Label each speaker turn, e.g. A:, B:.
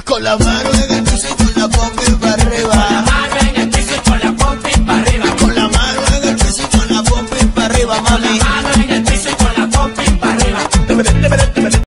A: Con la mano en el piso y con la pompa para arriba. Con la mano
B: en el piso y con la pompa para arriba.
A: Con la mano en el piso y con la pompa para arriba, mami.